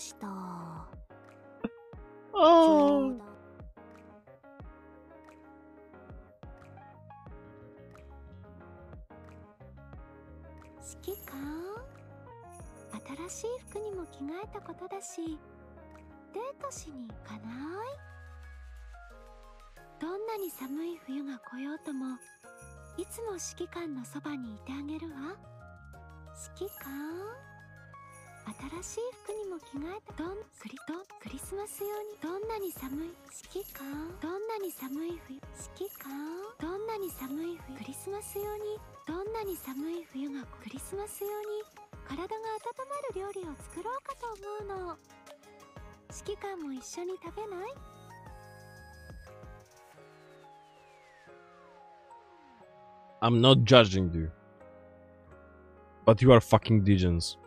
した。Oh. 指揮官新しい服にも着替えたことだしデートしに行かない？どんなに寒い冬が来ようともいつも指揮官のそばにいてあげるわ。指揮官新しい服にも着替えた。どんクリとクリスマス用にどんなに寒い。指揮官どんなに寒い冬。指揮官どんなに寒い冬クリスマス用にどんなに寒い冬がクリスマス用に。体が温まる料理を作ろうかと思うの。指揮官も一緒に食べない？I'm not judging you. But you are fucking Digens.